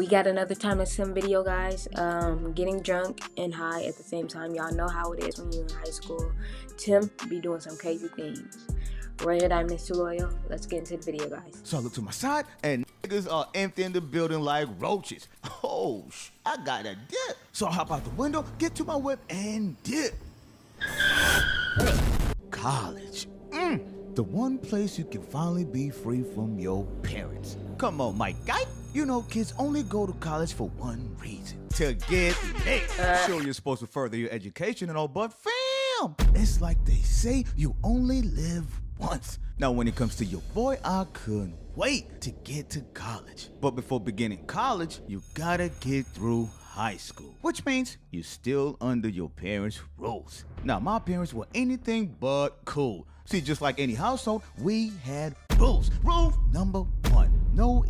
We got another Timeless Tim video, guys. Um, getting drunk and high at the same time. Y'all know how it is when you're in high school. Tim be doing some crazy things. Right here, I'm Mr. Loyal. Let's get into the video, guys. So I look to my side and niggas are emptying the building like roaches. Oh, sh- I got a dip. So I hop out the window, get to my whip, and dip. College. Mm, the one place you can finally be free from your parents. Come on, Mike Guy. You know, kids only go to college for one reason to get lit. Uh. Sure, you're supposed to further your education and all, but fam, it's like they say you only live once. Now, when it comes to your boy, I couldn't wait to get to college. But before beginning college, you gotta get through high school, which means you're still under your parents' rules. Now, my parents were anything but cool. See, just like any household, we had rules. Rule number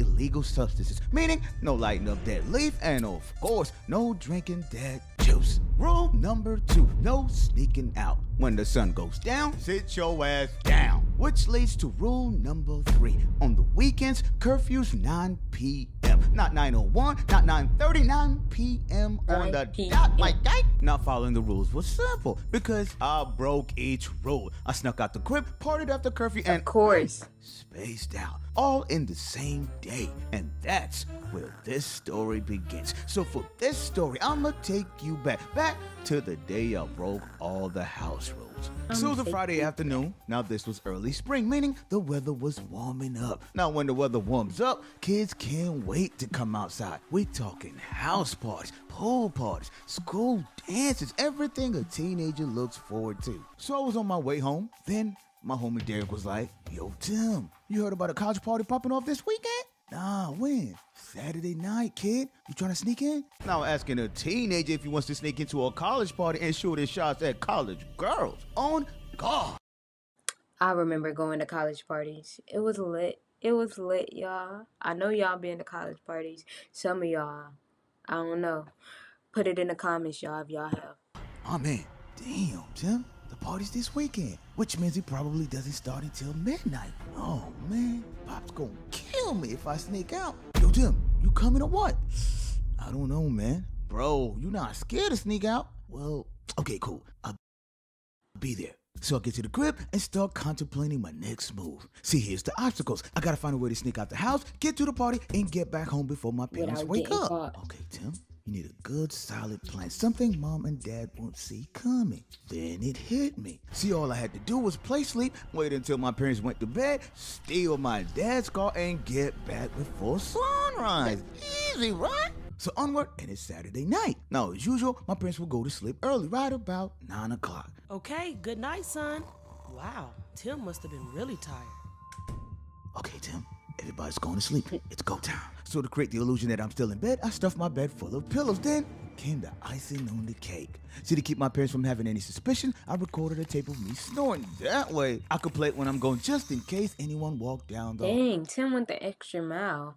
illegal substances, meaning no lighting up dead leaf, and of course, no drinking dead juice. Rule number two no sneaking out. When the sun goes down, sit your ass down. Which leads to rule number three. On the weekends, curfews 9 p.m. Not 901, not 9:30, 9 p.m. on 9 the p.m. dot, my guy. Not following the rules was simple because I broke each rule. I snuck out the crib, partied after curfew, and Of course. spaced out, all in the same day. And that's where this story begins. So for this story, I'ma take you back, back to the day I broke all the house rules. So it was a Friday afternoon. Now this was early spring, meaning the weather was warming up. Now when the weather warms up, kids can't wait to come outside. We talking house parties, pool parties, school dances, everything a teenager looks forward to. So I was on my way home. Then my homie Derek was like, Yo, Tim, you heard about a college party popping off this weekend? Nah, when? Saturday night, kid. You trying to sneak in? Now asking a teenager if he wants to sneak into a college party and shoot his shots at college girls. On God. I remember going to college parties. It was lit. It was lit, y'all. I know y'all been to college parties. Some of y'all, I don't know. Put it in the comments, y'all, if y'all have. Oh man, damn, Tim. The party's this weekend, which means it probably doesn't start until midnight. Oh man, Pop's gonna kill me if I sneak out. Yo, Tim, you coming or what? I don't know, man. Bro, you not scared to sneak out? Well, okay, cool. I'll be there. So I get to the crib and start contemplating my next move. See, here's the obstacles. I gotta find a way to sneak out the house, get to the party, and get back home before my parents Without wake up. caught. Okay, Tim. You need a good, solid plan. Something mom and dad won't see coming. Then it hit me. See, all I had to do was play sleep, wait until my parents went to bed, steal my dad's car, and get back before sunrise. Easy, right? So onward, and it's Saturday night. Now, as usual, my parents will go to sleep early, right about 9 o'clock. Okay, good night, son. Wow, Tim must have been really tired. Okay, Tim, everybody's going to sleep. It's go time. So to create the illusion that I'm still in bed, I stuffed my bed full of pillows. Then came the icing on the cake. See, to keep my parents from having any suspicion, I recorded a tape of me snoring. That way, I could play it when I'm going, just in case anyone walked down the. Dang, Tim went the extra mile.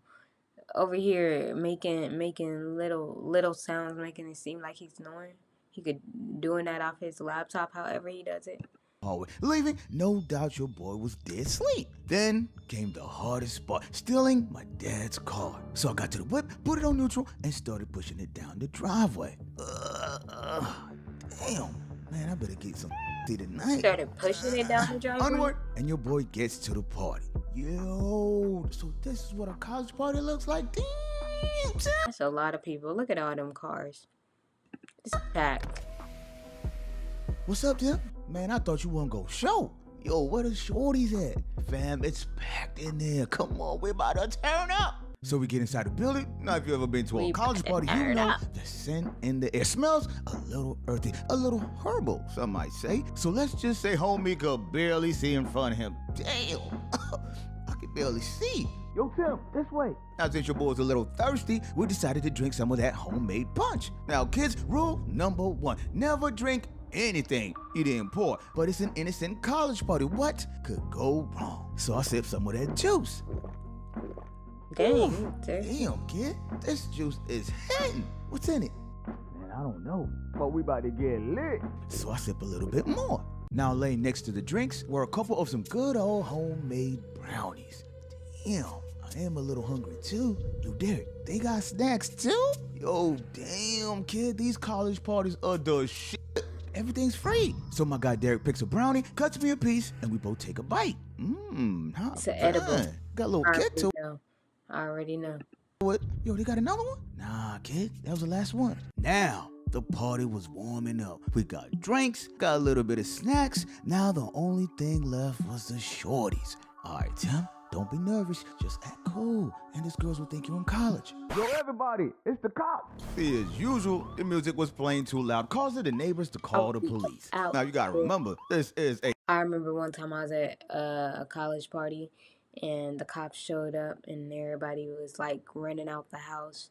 Over here making making little little sounds, making it seem like he's snoring. He could doing that off his laptop, however he does it. hallway. Leaving, no doubt your boy was dead asleep. Then came the hardest part, stealing my dad's car. So I got to the whip, put it on neutral, and started pushing it down the driveway. Uh, uh, damn, man, I better get some tonight. Started pushing it down the driveway. Onward, and your boy gets to the party. Yo, so this is what a college party looks like. Damn, That's a lot of people. Look at all them cars. It's packed. What's up, Tim? Man, I thought you weren't gonna show. Yo, where the shorties at? Fam, it's packed in there. Come on, we about to turn up. So we get inside the building. Now, if you ever been to a We college party, you know up. the scent in the air smells a little earthy, a little herbal, some might say. So let's just say homie could barely see in front of him. Damn, I could barely see. Yo, Tim, this way. Now, since your boy's a little thirsty, we decided to drink some of that homemade punch. Now, kids, rule number one never drink anything you didn't pour, but it's an innocent college party. What could go wrong? So I sipped some of that juice. Dang. dude. Damn, kid, this juice is hitting. What's in it? Man, I don't know, but we about to get lit. So I sip a little bit more. Now, laying next to the drinks were a couple of some good old homemade brownies. Damn, I I am a little hungry too. Yo, Derek, they got snacks too? Yo, damn, kid, these college parties are the shit. Everything's free. So my guy Derek picks a brownie, cuts me a piece, and we both take a bite. Mmm, not It's an edible. Got a little I kick to already know. I already know. What? Yo, they got another one? Nah, kid, that was the last one. Now, the party was warming up. We got drinks, got a little bit of snacks. Now the only thing left was the shorties. All right, Tim, don't be nervous. Just act cool. And these girls will think you're in college. Yo, everybody, it's the cops. See, as usual, the music was playing too loud, causing the neighbors to call the police. Out. Now, you gotta remember, this is a I remember one time I was at uh, a college party and the cops showed up and everybody was like running out the house.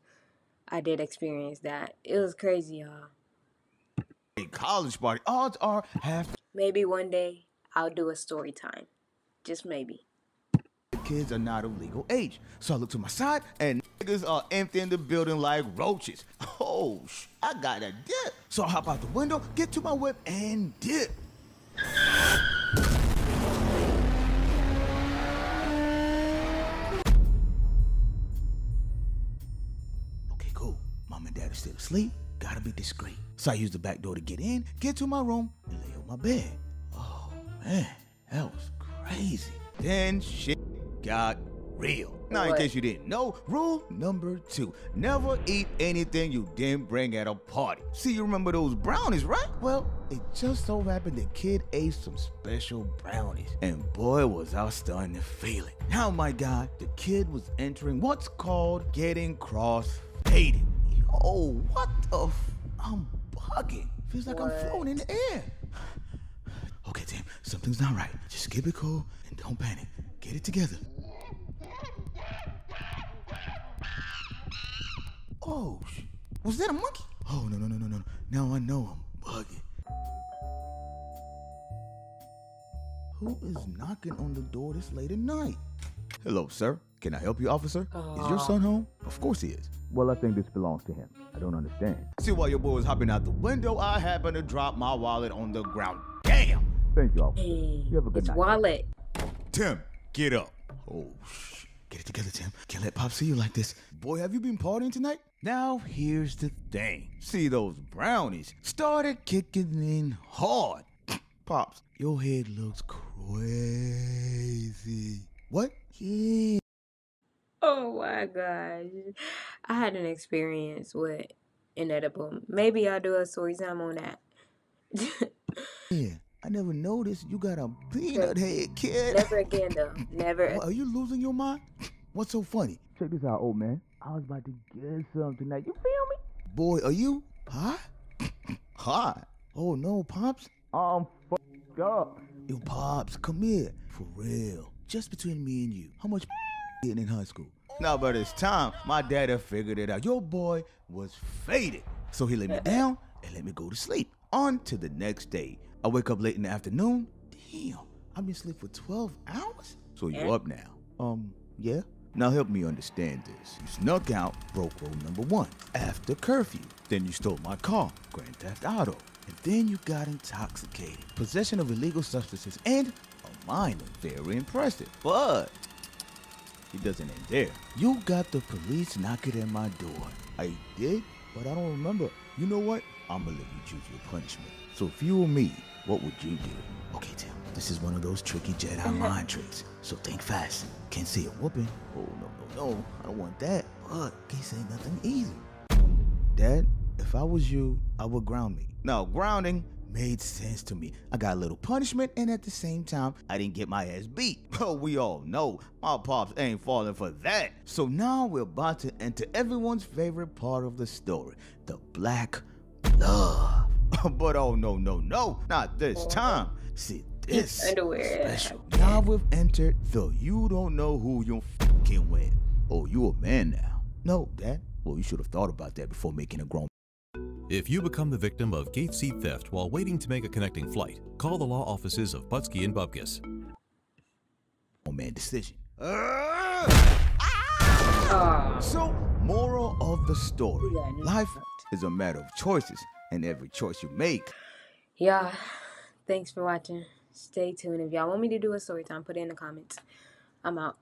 I did experience that. It was crazy, y'all. a college party. Odds are half Maybe one day I'll do a story time. Just maybe. the kids are not of legal age. So I look to my side and niggas are emptying the building like roaches. Oh, sh- I got a dip. So I hop out the window, get to my whip, and dip. Mom and dad are still asleep. Gotta be discreet. So I use the back door to get in, get to my room, and lay on my bed. Oh, man, that was crazy. Then shit got real. Now, in case you didn't know, rule number two never eat anything you didn't bring at a party. See, you remember those brownies, right? Well, it just so happened the kid ate some special brownies. And boy, was I starting to feel it. Now, my God, the kid was entering what's called getting cross faded. Oh, what the f? I'm bugging. Feels like I'm floating in the air. Okay, Tim, something's not right. Just keep it cool and don't panic. Get it together. Oh, sh- was that a monkey? Oh, no, no, no, no, no. Now I know I'm bugging. Who is knocking on the door this late at night? Hello, sir. Can I help you, officer? Is your uh, son home? Of course he is. Well, I think this belongs to him. I don't understand. See, while your boy was hopping out the window, I happened to drop my wallet on the ground. Damn! Thank you, officer. Hey, You have a good it's night. wallet. Tim, get up. Oh, shh. Get it together, Tim. Can't let Pop see you like this. Boy, have you been partying tonight? Now, here's the thing. See, those brownies started kicking in hard. Pops, your head looks crazy. What? Yeah. Oh my gosh. I had an experience with inedible. Maybe I'll do a story time on that. Yeah. I never noticed you got a peanut head, kid. Never again though. Never. Are you losing your mind? What's so funny? Check this out, old man. I was about to get something tonight. You feel me? Boy, are you hot? hot? Oh no, Pops. I'm f***ed up. Yo, Pops, come here. For real. Just between me and you. How much getting in high school? Now, by this time, my dad figured it out. Your boy was faded. So he laid me down and let me go to sleep. On to the next day. I wake up late in the afternoon. Damn, I've been asleep for 12 hours? So you up now? Um, yeah? Now help me understand this. You snuck out, broke rule number one, after curfew. Then you stole my car, Grand Theft Auto. And then you got intoxicated, possession of illegal substances, and a minor. Very impressive. But it doesn't end there. You got the police knocking at my door. I did, but I don't remember. You know what? I'm gonna let you choose your punishment. So if you were me, what would you do? Okay, Tim, this is one of those tricky Jedi mm-hmm. mind tricks. So think fast. Can't see a whooping. Oh, no, no, no. I don't want that. But can't say nothing easy. Dad, if I was you, I would ground me. Now, grounding made sense to me. I got a little punishment, and at the same time, I didn't get my ass beat. But we all know my pops ain't falling for that. So now we're about to enter everyone's favorite part of the story the black love. but oh, no, no, no, not this oh. time. See, this Underwear. special. Now we've entered the you don't know who you're fucking with. Oh, you a man now. No, Dad. Well, you should have thought about that before making a grown If you become the victim of gate seat theft while waiting to make a connecting flight, call the law offices of Butsky and Bubkus. man decision. Aw. So, moral of the story Yeah, I knew life is a matter of choices, and every choice you make. Yeah. Thanks for watching. Stay tuned. If y'all want me to do a story time, put it in the comments. I'm out.